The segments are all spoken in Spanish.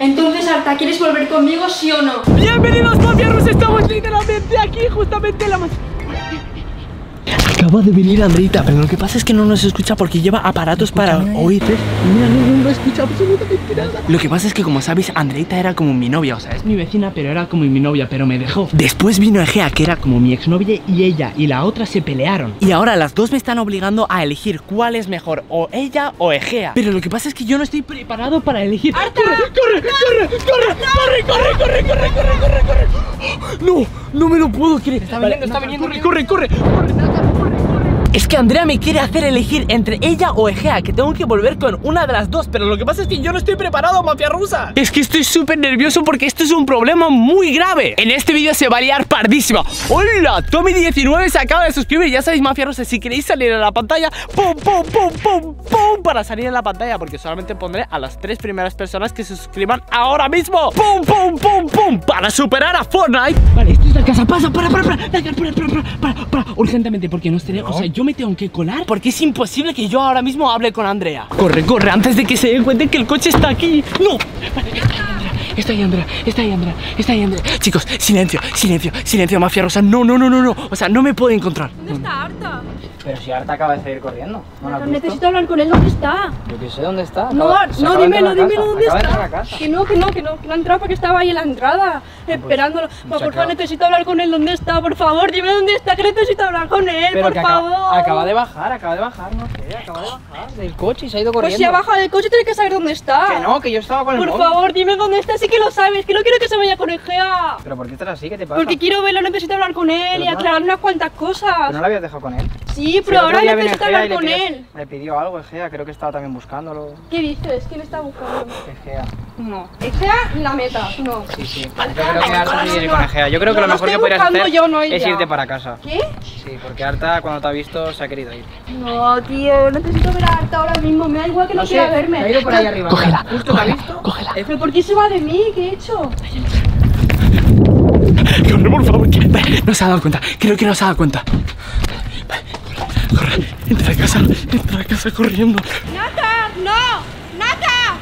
Entonces, Arta, ¿quieres volver conmigo, sí o no? Bienvenidos mafierros, estamos literalmente aquí, justamente en la. Acaba de venir Andreita, pero lo que pasa es que no nos escucha porque lleva aparatos para oír. Mira, no, no escucha absolutamente nada. Lo que pasa es que, como sabéis, Andreita era como mi novia, o sea, es mi vecina, pero era como mi novia, pero me dejó. Después vino Egea, que era como mi exnovia, y ella y la otra se pelearon. Y ahora las dos me están obligando a elegir cuál es mejor, o ella o Egea. Pero lo que pasa es que yo no estoy preparado para elegir. ¡Corre, corre, corre, corre, corre, corre, corre, corre, corre, corre, corre! No, no me lo puedo creer. Está viniendo, está viniendo. Corre, corre, corre, corre, corre, corre. Es que Andrea me quiere hacer elegir entre ella o Egea, que tengo que volver con una de las dos, pero lo que pasa es que yo no estoy preparado, mafia rusa. Es que estoy súper nervioso porque esto es un problema muy grave. En este vídeo se va a liar pardísima. ¡Hola! Tommy19 se acaba de suscribir. Ya sabéis, mafia rusa, si queréis salir en la pantalla, ¡pum, pum, pum, pum, pum! Para salir en la pantalla, porque solamente pondré a las tres primeras personas que se suscriban ahora mismo. ¡Pum, pum, pum, pum! Para superar a Fortnite. Vale, esto es la casa. Pasa, para, para, para, para, para, para, para, para, urgentemente, porque nos tenemos. O sea, yo me tengo que colar porque es imposible que yo ahora mismo hable con Andrea. Corre, corre, antes de que se den cuenta que el coche está aquí. ¡No! Vale, está ahí Andrea, está ahí Andrea, está ahí Andrea, está ahí Andrea. Chicos, silencio, silencio, silencio, mafia rosa. No, no, no, no, no. O sea, no me puedo encontrar. ¿Dónde está Arta? Pero si Arta acaba de salir corriendo. ¿No la visto? necesito hablar con él, ¿dónde está? Yo que sé dónde está. No, Acaba- no, de dímelo, dímelo dónde acaba está. Que no, que no, que no, que no ha entrado porque estaba ahí en la entrada, esperándolo. Ma, por favor, acaba- necesito hablar con él, ¿dónde está? Por favor, dime dónde está, que necesito hablar con él, Pero por que acaba, favor. acaba de bajar, acaba de bajar, no sé, acaba de bajar del coche y se ha ido Pues corriendo. si ha bajado del coche, tienes que saber dónde está. Que no, que yo estaba con el Por móvil. favor, dime dónde está, sí que lo sabes, que no quiero que se vaya con Egea. Pero ¿por qué estás así? ¿Qué te pasa? Porque quiero verlo, necesito hablar con él y no- aclarar unas cuantas ¿Pero cosas. no lo habías dejado con él? Sí, Si pero ahora necesito hablar le con pidió- él. Le pidió algo Egea, creo que estaba también buscándolo. ¿Qué dices? ¿Quién está buscando? Egea. No. Egea, la meta, no. Sí, sí. Yo creo que Arta quiere con Egea. Yo creo que No, lo mejor que podrías hacer yo, no es irte para casa. ¿Qué? Sí, porque Arta cuando te ha visto se ha querido ir. No, tío, necesito ver a Arta ahora mismo. Me da igual que no, No sé, quiera verme. ha ido por ahí arriba. Cógela, Justo te ha cógela, visto. cógela. Eh, ¿Pero por qué se va de mí? ¿Qué he hecho? Corre, por favor. no se ha dado cuenta. Creo que no se ha dado cuenta. Corre. Entra a casa, entra a casa corriendo. ¡Nata! ¡No! ¡Nata!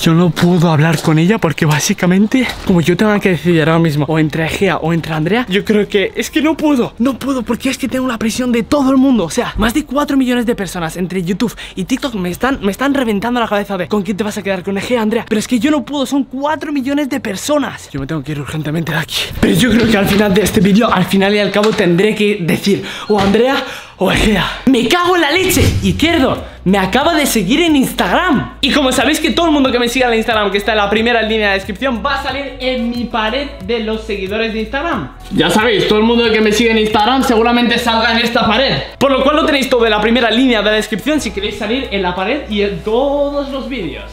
Yo no puedo hablar con ella porque básicamente, como yo tengo que decidir ahora mismo o entre Egea o entre Andrea, yo creo que es que no puedo, no puedo porque es que tengo la presión de todo el mundo. O sea, más de 4 millones de personas entre YouTube y TikTok me están, me están reventando la cabeza de con quién te vas a quedar, con Egea, Andrea. Pero es que yo no puedo, son 4 millones de personas. Yo me tengo que ir urgentemente de aquí. Pero yo creo que al final de este vídeo, al final y al cabo, tendré que decir o Andrea o Egea. ¡Me cago en la leche! Izquierdo, me acaba de seguir en Instagram. Y como sabéis que todo el mundo que me siga en Instagram, que está en la primera línea de descripción, va a salir en mi pared de los seguidores de Instagram. Ya sabéis, todo el mundo que me sigue en Instagram seguramente salga en esta pared. Por lo cual lo tenéis todo en la primera línea de la descripción si queréis salir en la pared y en todos los vídeos.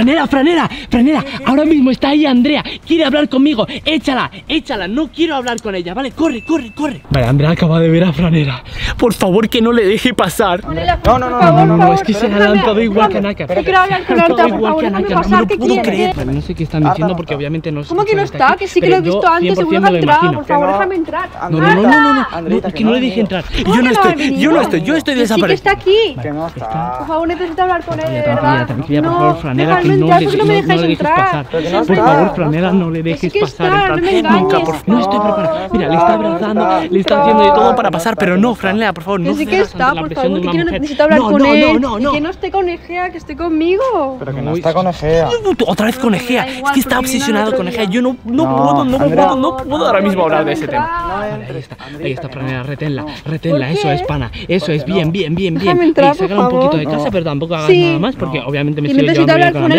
Franera, Franera, Franera, ahora mismo está ahí Andrea, quiere hablar conmigo, échala, échala, no quiero hablar con ella, vale, corre, corre, corre. Vale, Andrea acaba de ver a Franera, por favor que no le deje pasar. No, no, no, favor, No, no, no, es que se ha déjame, adelantado igual que. Naka. Yo quiero hablar con Arta, por favor, que déjame no pasar, me ¿qué lo puedo quieres? creer. Vale, no sé qué están diciendo no porque obviamente no ¿Cómo que no está Que sí que lo he visto antes, 100% seguro que ha entrado. Por favor, no. déjame entrar. No, no, no, no, no, no, que no no le venido. entrar. ¿Cómo Yo no no estoy, yo no estoy, yo estoy Que sí que desaparecido. está aquí. Que no está. Por favor, necesito hablar con él, de Tranquila, verdad. tranquila, por no, favor, Franera, no, le, no. Le dejes pasar. Por favor, Franela, no le dejes pasar. Está, Nunca, por... no estoy preparada. Mira, le está abrazando, le está haciendo de todo para pasar, pero no, Franela, por favor, no. Sí que está, por favor, necesito hablar con él. No, no, no. Que no esté con Egea, que esté conmigo. Pero que no está con Egea. Otra vez con Egea. Es que está obsesionado con Egea. Yo no puedo, no puedo, no puedo ahora mismo hablar de ese tema. Ahí está, ahí está, Franela, reténla, reténla. Eso es, pana. Eso es, bien, bien, bien, bien. Sácala un poquito de casa, pero tampoco hagas nada más, porque obviamente me estoy llevando bien con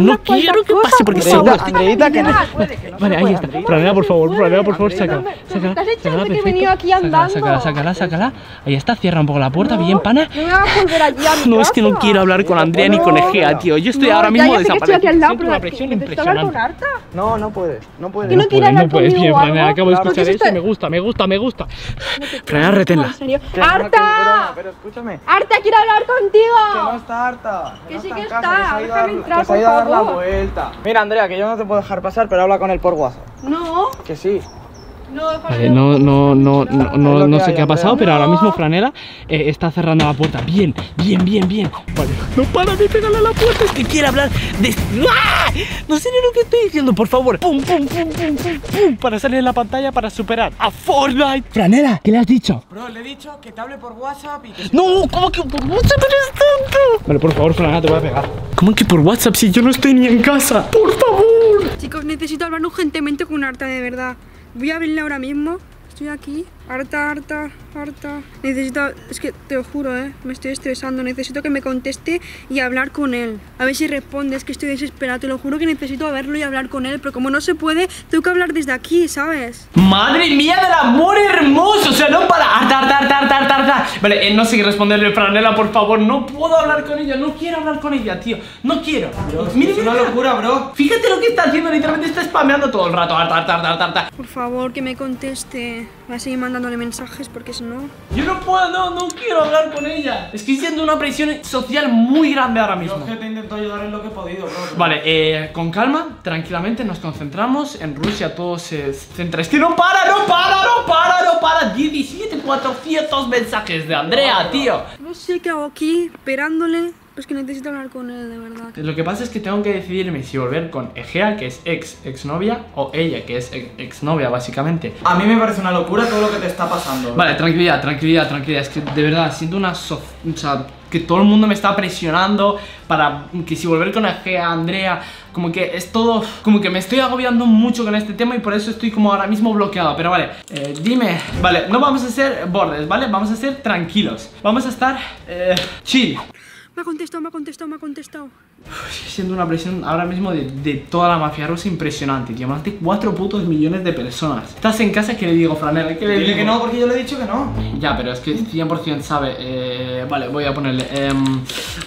no quiero que pase porque se va. Andreita, que no. Vale, ahí está. Franela, por favor, Franela, por favor, sácala. Sácala, sácala. Sácala, sácala, sácala. Ahí está, cierra un poco la puerta, bien pana. No, es que no quiero hablar con Andrea ni con Egea, tío. Yo estoy ahora mismo desaparecido. Siento una presión impresionante. No, no puedes, no puedes. No puedes, no puedes. Bien, Franela, acabo de escuchar eso me gusta, me gusta, me gusta. Franela, retenla. ¡Harta! Pero escúchame. ¡Harta, quiero hablar contigo! ¡Que no está harta! ¡Que sí que está! ¡Déjame entrar, se ha por ido a dar la vuelta. Mira, Andrea, que yo no te puedo dejar pasar, pero habla con él por WhatsApp. No, Que sí. No, Vale, no, no, no, no, no, sé qué ha pasado, pero ahora mismo Franela eh, está cerrando la puerta. Bien, bien, bien, bien. Vale, no para de pegarle a la puerta, es que quiere hablar de... ¡Ah! No sé ni lo que estoy diciendo, por favor. Pum, pum, pum, pum, pum, pum, para salir en la pantalla para superar a Fortnite. Franela, ¿qué le has dicho? Bro, le he dicho que te hable por WhatsApp y que... No, ¿cómo que por WhatsApp eres tonto? Vale, por favor, Franela, te voy a pegar. ¿Cómo que por WhatsApp si yo no estoy ni en casa? Por favor. Chicos, necesito hablar urgentemente con Arta, de verdad. Voy a verle ahora mismo. Estoy aquí. Harta, harta, harta. Necesito. Es que te lo juro, ¿eh? Me estoy estresando. Necesito que me conteste y hablar con él. A ver si responde. Es que estoy desesperada. Te lo juro que necesito verlo y hablar con él. Pero como no se puede, tengo que hablar desde aquí, ¿sabes? Madre mía del amor hermoso, o sea, no para. Arta, arta, arta, arta, arta, arta. Vale, eh, no sé qué responderle, Franela, por favor. No puedo hablar con ella, no quiero hablar con ella, tío. No quiero. Mira, es una locura, bro. Fíjate lo que está haciendo, literalmente está spameando todo el rato. Arta, arta, arta, arta, arta. Por favor, que me conteste. Voy a seguir mandándole mensajes porque si no. Yo no puedo, no, no quiero hablar con ella. Estoy siendo una presión social muy grande ahora Yo mismo. es que te intento ayudar en lo que he podido, bro. Vale, eh, con calma, tranquilamente nos concentramos. En Rusia todo se centra. Es que no para, no para, no para, no para. 17,400 mensajes de Andrea, tío. No sé qué hago aquí, esperándole. Pues que necesito hablar con él, de verdad. Lo que pasa es que tengo que decidirme si volver con Egea, que es ex exnovia, o ella, que es ex exnovia, básicamente. A mí me parece una locura todo lo que te está pasando. Vale, tranquilidad, tranquilidad, tranquilidad. Es que de verdad siento una. so- O sea, que todo el mundo me está presionando para que si volver con Egea, Andrea, como que es todo. Como que me estoy agobiando mucho con este tema y por eso estoy como ahora mismo bloqueado. Pero vale, eh, dime. Vale, no vamos a ser bordes, ¿vale? Vamos a ser tranquilos. Vamos a estar. Eh, chill. Me ha contestado, me ha contestado, me ha contestado. Estoy siendo una presión ahora mismo de, de toda la mafia rusa impresionante, tío. Más de 4 putos millones de personas. Estás en casa, ¿qué le digo, Franela? ¿Qué le Dile digo? que no, porque yo le he dicho que no. Ya, pero es que 100% sabe. Eh, vale, voy a ponerle. em,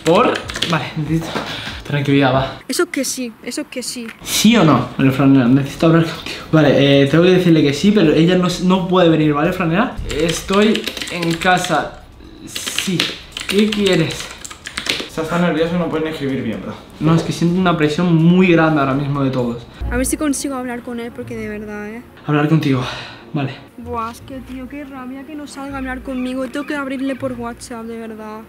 por. Vale, necesito. Tranquilidad, va. Eso que sí, eso que sí. ¿Sí o no? Vale, Franela, necesito hablar contigo. Vale, eh, tengo que decirle que sí, pero ella no, no puede venir, ¿vale, Franela? Estoy en casa. Sí. ¿Qué quieres? Estás tan nervioso y no puedes ni escribir bien, bro. No, es que siento una presión muy grande ahora mismo de todos. A ver si consigo hablar con él, porque de verdad, ¿eh? Hablar contigo. Vale. Buah, es que tío, qué rabia que no salga a hablar conmigo. Tengo que abrirle por WhatsApp, de verdad.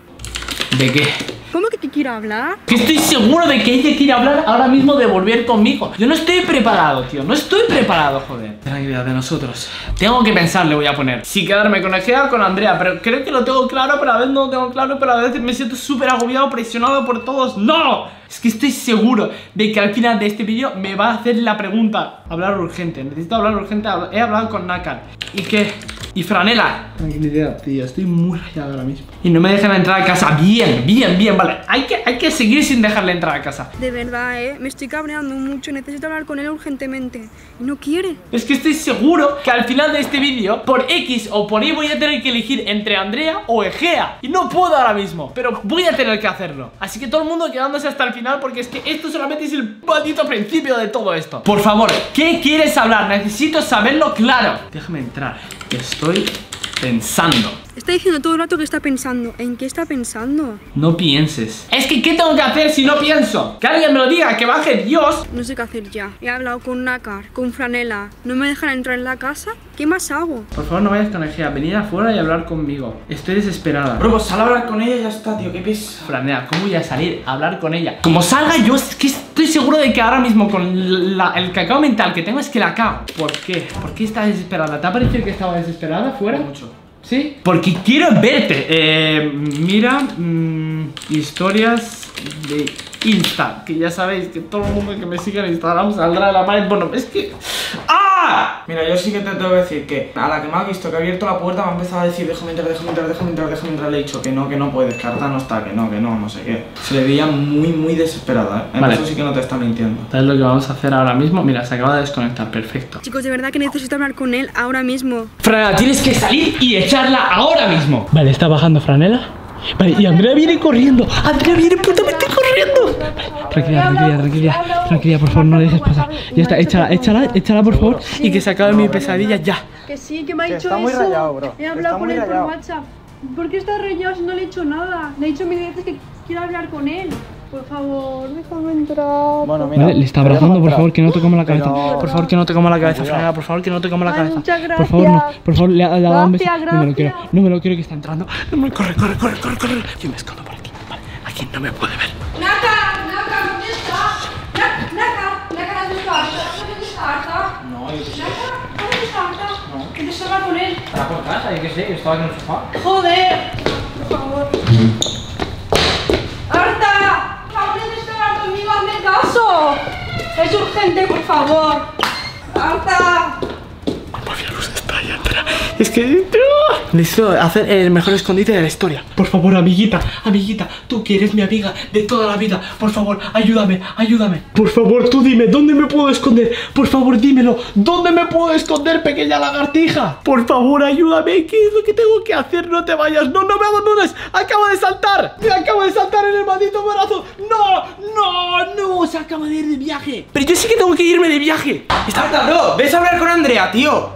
¿De qué? ¿Cómo que te quiere hablar? Que estoy seguro de que ella quiere hablar ahora mismo de volver conmigo. Yo no estoy preparado, tío. No estoy preparado, joder. Tranquilidad de nosotros. Tengo que pensar, le voy a poner. Si quedarme con Egea o con Andrea. Pero creo que lo tengo claro, pero a veces no lo tengo claro. Pero a veces me siento súper agobiado, presionado por todos. ¡No! Es que estoy seguro de que al final de este vídeo me va a hacer la pregunta. Hablar urgente. Necesito hablar urgente. He hablado con Nakan. ¿Y qué? Y Franela. Tranquilidad, tío. Estoy muy rayado ahora mismo. Y no me dejan entrar a casa. Bien, bien, bien. Vale. Hay que, hay que seguir sin dejarle entrar a casa. De verdad, ¿eh? Me estoy cabreando mucho. Necesito hablar con él urgentemente. Y no quiere. Es que estoy seguro que al final de este vídeo, por X o por Y, voy a tener que elegir entre Andrea o Egea. Y no puedo ahora mismo, pero voy a tener que hacerlo. Así que todo el mundo quedándose hasta el final, porque es que esto solamente es el maldito principio de todo esto. Por favor, ¿qué quieres hablar? Necesito saberlo claro. Déjame entrar, estoy pensando. Está diciendo todo el rato que está pensando. ¿En qué está pensando? No pienses. Es que, ¿qué tengo que hacer si no pienso? Que alguien me lo diga, que baje Dios. No sé qué hacer ya. He hablado con Nakar, con Franela. ¿No me dejan entrar en la casa? ¿Qué más hago? Por favor, no vayas con Egea. Venid afuera y hablar conmigo. Estoy desesperada. Bro, pues sal a hablar con ella y ya está, tío. ¿Qué pis? Franea, ¿cómo voy a salir a hablar con ella? Como salga yo, es que estoy seguro de que ahora mismo con la- el cacao mental que tengo es que la cago. ¿Por qué? ¿Por qué estás desesperada? ¿Te ha parecido que estaba desesperada fuera? Mucho. ¿Sí? Porque quiero verte. Eh, mira, mm, historias de Insta. Que ya sabéis que todo el mundo que me siga en Instagram saldrá de la pared. Bueno, es que... ¡Ah! Mira, yo sí que te tengo que decir que a la que me ha visto que ha abierto la puerta me ha empezado a decir déjame entrar, déjame entrar, déjame entrar, déjame entrar. Le he dicho que no, que no puedes, que Arta no está, que no, que no, no sé qué. Se le veía muy, muy desesperada, ¿eh? En Vale. eso sí que no te está mintiendo. ¿Sabes lo que vamos a hacer ahora mismo? Mira, se acaba de desconectar. Perfecto. Chicos, de verdad que necesito hablar con él ahora mismo. Franela, tienes que salir y echarla ahora mismo. Vale, está bajando Franela. Vale, y Andrea viene corriendo. Andrea viene putamente corriendo. Tranquilidad, tranquilidad, tranquilidad. Tranquilidad, por favor, no le dejes pasar. Ya está, échala, échala, échala, por favor. Y que se acabe mi pesadilla ya. Que sí, que me ha dicho está muy eso. rayado, bro. He hablado con él por WhatsApp. ¿Por qué está rayado si no le he hecho nada? Le he dicho mil veces que quiero hablar con él. Por favor, déjame entrar. Bueno, mira. Vale, le está abrazando, por favor, que no te coma la cabeza. Pero- Por favor, que no te coma la cabeza. Franela, por favor, que no te coma la Ay, cabeza. muchas Por favor, no, gracias. por favor, le ha dado un beso. Gracias, No me lo quiero, gracias. no me lo quiero que está entrando. No me corre, corre, corre, corre, corre. Yo me escondo por aquí. Vale, aquí no me puede ver. Naka, Naka, ¿dónde estás? Na- Naka, Naka, ¿dónde estás? ¿Dónde está Arta? No, yo qué sé. Naka, ¿dónde está Arta? Estaba con él. Está por casa, yo qué sé, yo estaba aquí en el sofá. Joder, por favor. Arta, favor, necesito hablar conmigo, hazme caso. Es urgente, por favor. Arta. Es que. Necesito hacer el mejor escondite de la historia. Por favor, amiguita, amiguita, tú que eres mi amiga de toda la vida. Por favor, ayúdame, ayúdame. Por favor, tú dime, ¿dónde me puedo esconder? Por favor, dímelo. ¿Dónde me puedo esconder, pequeña lagartija? Por favor, ayúdame. ¿Qué es lo que tengo que hacer? No te vayas. No, no me abandones. Acabo de saltar. Me acabo de saltar en el maldito brazo. No, no, no. Se acaba de ir de viaje. Pero yo sí que tengo que irme de viaje. Está bro, ves a hablar con Andrea, tío.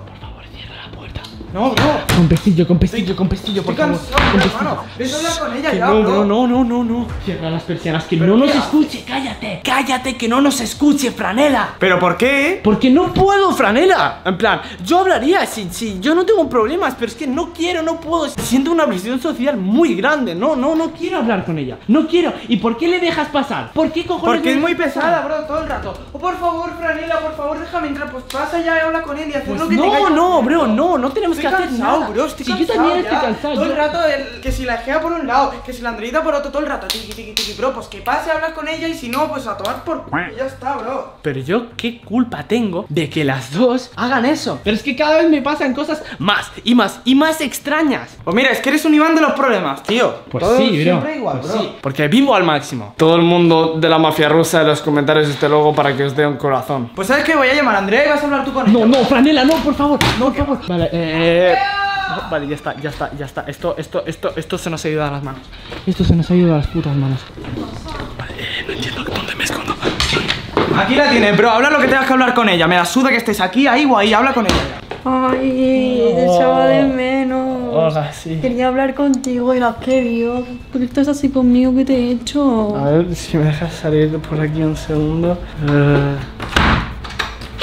No, bro. Con pestillo, con pestillo, con pestillo, por favor. cansado, Con hermano. pestillo. Ves a hablar con ella Que ya, no, bro. no, no, no, no, no. Cierra las persianas, que ¿Pero no nos escuche, cállate. Cállate, que no nos escuche, Franela. ¿Pero por qué? Porque no puedo, Franela. En plan, yo hablaría si, si yo no tengo problemas, pero es que no quiero, no puedo. Siento una presión social muy grande. No, no, no quiero hablar con ella. No quiero. ¿Y por qué le dejas pasar? ¿Por qué cojones Porque es muy pesada, bro, todo el rato. Oh, por favor, Franela, por favor, déjame entrar. Pues pasa ya y habla con y haz Pues lo que te no, no, bien, bro, no, no tenemos Estoy que hacer cansado, nada. bro, estoy Si yo cansado también ya. estoy cansado. Todo yo- el rato, el- que si la Egea por un lado, que si la Andreita por otro, todo el rato, tiqui, tiqui, tiqui, bro, pues que pase, hablas con ella y si no, pues a tomar por y ya está, bro. Pero yo qué culpa tengo de que las dos hagan eso. Pero es que cada vez me pasan cosas más y más y más extrañas. Pues mira, es que eres un Iván de los problemas, tío. Pues Todo sí, bro. siempre igual, Pues bro. sí, porque vivo al máximo. Todo el mundo de la mafia rusa en los comentarios este logo para que os dé un corazón. Pues sabes que voy a llamar a Andrea y vas a hablar tú con ella. No, no, Franela, no, por favor, no, por favor. Vale, eh. Vale, ya está, ya está, ya está. Esto, esto, esto, esto se nos ha ido a las manos. Esto se nos ha ido a las putas manos. Vale, eh, no entiendo dónde me escondo. Aquí la tienes, bro, habla lo que tengas que hablar con ella. Me la suda que estés aquí, ahí o ahí, habla con ella. Ay, te echaba de menos. Hola, sí. Quería hablar contigo y la querido. ¿Por qué estás así conmigo? ¿Qué te he hecho? A ver si me dejas salir por aquí un segundo. Eh,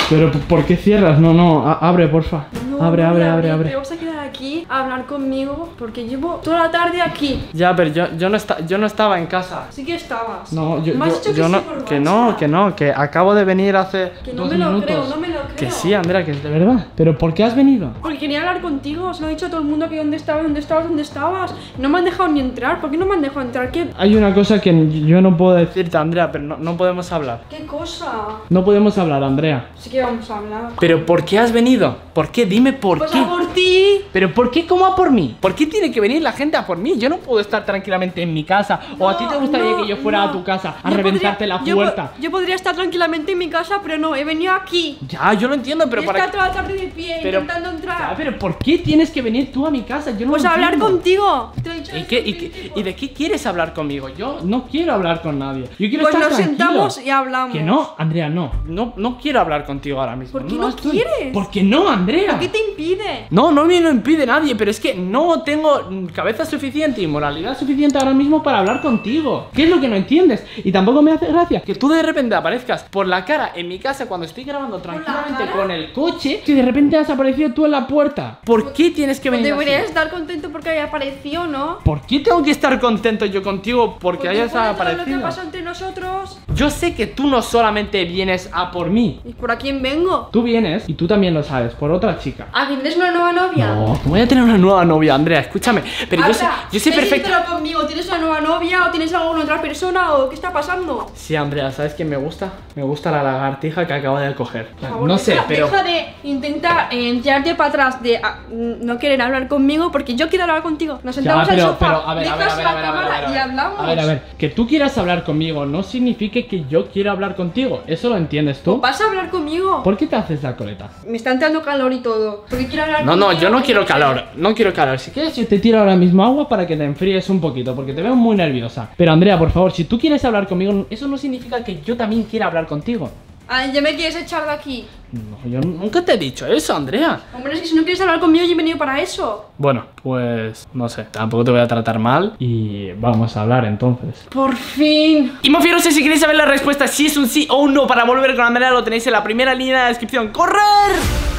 Pero ¿por qué cierras? No, no, abre, porfa. No, abre, abre, abre, abre. Te vas a quedar aquí a hablar conmigo porque llevo toda la tarde aquí. Ya, pero yo, yo, no, esta- yo no estaba en casa. Sí que estabas. No, yo, Me has yo- dicho que yo sí no, por que no, que no, que acabo de venir hace Que no dos me lo minutos. creo, no me lo creo. Que sí, Andrea, que es de verdad. Pero ¿por qué has venido? Porque quería hablar contigo, se lo he dicho a todo el mundo que dónde estabas, dónde estabas, dónde estabas. No me han dejado ni entrar, ¿por qué no me han dejado entrar? ¿Qué, Hay una cosa que yo no puedo decirte, Andrea, pero no, no podemos hablar. qué cosa? No podemos hablar, Andrea. Sí que vamos a hablar. Pero ¿por qué has venido? ¿Por qué? Dime por Pues qué. por ti. Pero ¿por qué como a por mí? ¿Por qué tiene que venir la gente a por mí? Yo no puedo estar tranquilamente en mi casa. ¿O a ti te gustaría no, que yo fuera no. a tu casa a Yo reventarte podría- la puerta? Yo, podría estar tranquilamente en mi casa, pero no, he venido aquí. Ya, yo lo entiendo, pero y para estar toda de pie Pero- intentando entrar. Ya, pero ¿por qué tienes que venir tú a mi casa? Yo no pues lo a hablar entiendo. contigo. Te ¿Y, qué, y, qué-. ¿Y de qué quieres hablar conmigo? Yo no quiero hablar con nadie. Yo quiero Pues estar nos tranquilo. sentamos y hablamos. Que no, Andrea, no. No, no quiero hablar contigo ahora mismo. ¿Por qué no estoy. quieres? ¿Por qué no, Andrea? ¿Qué te impide? No, no me lo impide nadie, pero es que no tengo cabeza suficiente y moralidad suficiente ahora mismo para hablar contigo. ¿Qué es lo que no entiendes? Y tampoco me hace gracia que tú de repente aparezcas por la cara en mi casa cuando estoy grabando tranquilamente con el coche y de repente has aparecido tú en la puerta. ¿Por qué tienes que Pues venir deberías así? estar contento porque haya aparecido, ¿no? ¿Por qué tengo que estar contento yo contigo porque Porque hayas de todo lo que aparecido? pasó entre nosotros. Yo sé que tú no solamente vienes a por mí. ¿Y por a quién vengo? Tú vienes, y tú también lo sabes, por otra chica. ¿A quién tienes una nueva novia? No, voy a tener una nueva novia, Andrea, escúchame. Pero yo sé, yo sé sé perfecto. conmigo, ¿tienes una nueva novia o tienes con otra persona o qué está pasando? Sí, Andrea, ¿sabes quién me gusta? Me gusta la lagartija que acabo de coger. Por favor, no sé, deja- pero. Deja de intentar eh, tirarte para atrás de ah, no querer hablar conmigo porque yo quiero hablar contigo. Nos Ya, sentamos pero, pero, a ver, a ver, a ver, a ver, a ver, a cámara ver, a y ver. hablamos. A ver, a ver, que tú quieras hablar conmigo no significa que yo quiera hablar contigo. ¿Eso lo entiendes tú? ¿Vas a hablar conmigo? ¿Por qué te haces la coleta? Me está entrando calor y todo. Porque quiero hablar No, no, yo no quiero calor, no quiero calor. Si quieres, yo te tiro ahora mismo agua para que te enfríes un poquito, porque te veo muy nerviosa. Pero Andrea, por favor, si tú quieres hablar conmigo, eso no significa que yo también quiera hablar contigo. Ay, ya me quieres echar de aquí. No, yo nunca te he dicho eso, Andrea. Hombre, es que si no quieres hablar conmigo, yo he venido para eso. Bueno, pues no sé, tampoco te voy a tratar mal y vamos a hablar entonces. Por fin. Y mofieros, si queréis saber la respuesta si es un sí o un no para volver con Andrea, lo tenéis en la primera línea de la descripción. ¡Correr!